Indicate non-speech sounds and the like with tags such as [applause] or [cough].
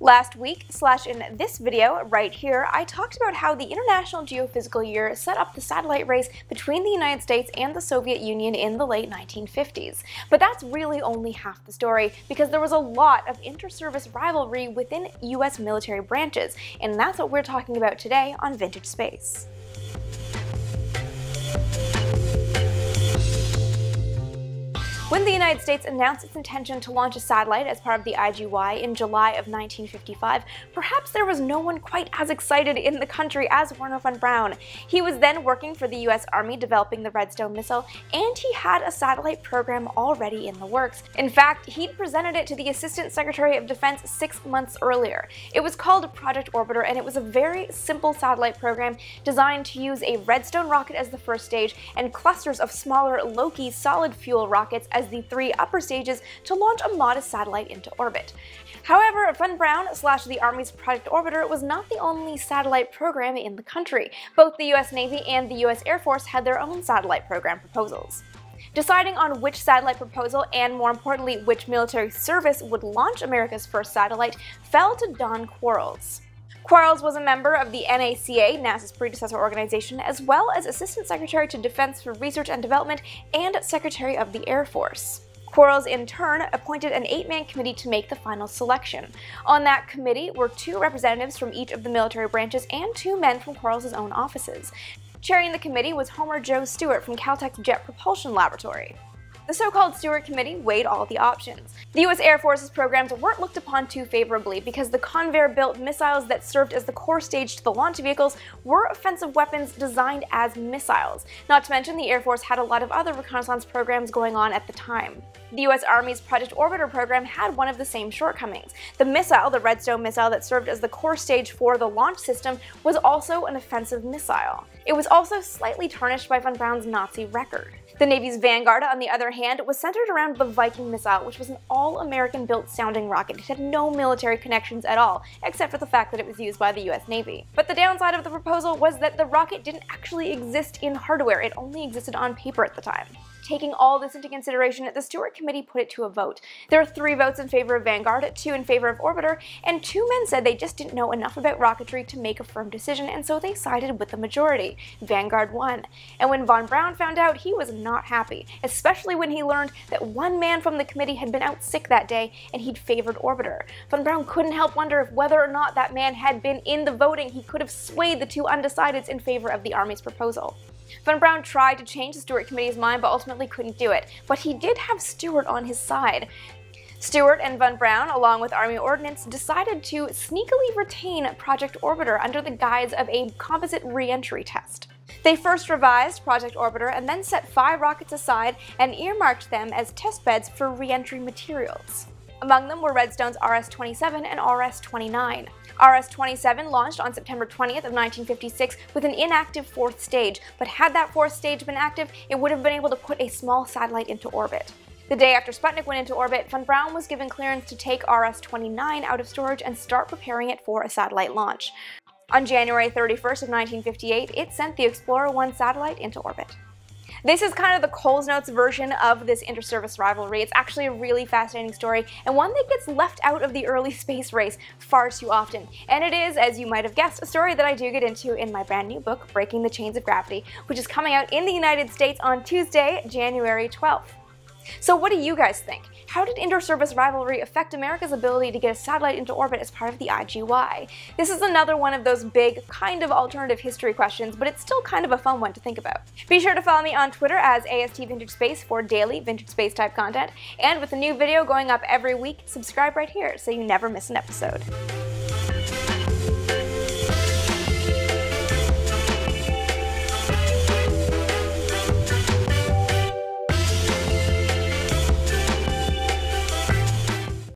Last week, slash in this video right here, I talked about how the International Geophysical Year set up the satellite race between the United States and the Soviet Union in the late 1950s. But that's really only half the story, because there was a lot of inter-service rivalry within US military branches, and that's what we're talking about today on Vintage Space. When the United States announced its intention to launch a satellite as part of the IGY in July of 1955, perhaps there was no one quite as excited in the country as Wernher von Braun. He was then working for the US Army developing the Redstone missile, and he had a satellite program already in the works. In fact, he'd presented it to the Assistant Secretary of Defense six months earlier. It was called Project Orbiter, and it was a very simple satellite program designed to use a Redstone rocket as the first stage and clusters of smaller Loki solid fuel rockets as the three upper stages to launch a modest satellite into orbit. However, Von Braun slash the Army's Project Orbiter was not the only satellite program in the country. Both the US Navy and the US Air Force had their own satellite program proposals. Deciding on which satellite proposal and, more importantly, which military service would launch America's first satellite fell to Don Quarles. Quarles was a member of the NACA, NASA's predecessor organization, as well as Assistant Secretary to Defense for Research and Development and Secretary of the Air Force. Quarles, in turn, appointed an eight-man committee to make the final selection. On that committee were two representatives from each of the military branches and two men from Quarles' own offices. Chairing the committee was Homer Joe Stewart from Caltech's Jet Propulsion Laboratory. The so-called Stewart Committee weighed all the options. The US Air Force's programs weren't looked upon too favorably because the Convair-built missiles that served as the core stage to the launch vehicles were offensive weapons designed as missiles. Not to mention the Air Force had a lot of other reconnaissance programs going on at the time. The US Army's Project Orbiter program had one of the same shortcomings. The missile, the Redstone missile that served as the core stage for the launch system, was also an offensive missile. It was also slightly tarnished by von Braun's Nazi record. The Navy's Vanguard, on the other hand, was centered around the Viking missile, which was an all-American built sounding rocket. It had no military connections at all, except for the fact that it was used by the US Navy. But the downside of the proposal was that the rocket didn't actually exist in hardware, it only existed on paper at the time. Taking all this into consideration, the Stewart Committee put it to a vote. There were three votes in favor of Vanguard, two in favor of Orbiter, and two men said they just didn't know enough about rocketry to make a firm decision, and so they sided with the majority. Vanguard won. And when von Braun found out, he was not happy, especially when he learned that one man from the committee had been out sick that day and he'd favored Orbiter. Von Braun couldn't help wonder if whether or not that man had been in the voting, he could have swayed the two undecideds in favor of the Army's proposal. Von Braun tried to change the Stewart Committee's mind but ultimately couldn't do it, but he did have Stewart on his side. Stewart and Von Braun, along with Army Ordnance, decided to sneakily retain Project Orbiter under the guise of a composite re-entry test. They first revised Project Orbiter and then set five rockets aside and earmarked them as testbeds for re-entry materials. Among them were Redstone's RS-27 and RS-29. RS-27 launched on September 20th of 1956 with an inactive fourth stage, but had that fourth stage been active, it would have been able to put a small satellite into orbit. The day after Sputnik went into orbit, von Braun was given clearance to take RS-29 out of storage and start preparing it for a satellite launch. On January 31st of 1958, it sent the Explorer 1 satellite into orbit. This is kind of the Coles Notes version of this inter-service rivalry. It's actually a really fascinating story and one that gets left out of the early [laughs] space race far too often. And it is, as you might have guessed, a story that I do get into in my brand new book, Breaking the Chains of Gravity, which is coming out in the United States on Tuesday, January 12th. So what do you guys think? How did inter-service rivalry affect America's ability to get a satellite into orbit as part of the IGY? This is another one of those big, kind of alternative history questions, but it's still kind of a fun one to think about. Be sure to follow me on Twitter as AST Vintage Space for daily vintage space type content, and with a new video going up every week, subscribe right here so you never miss an episode.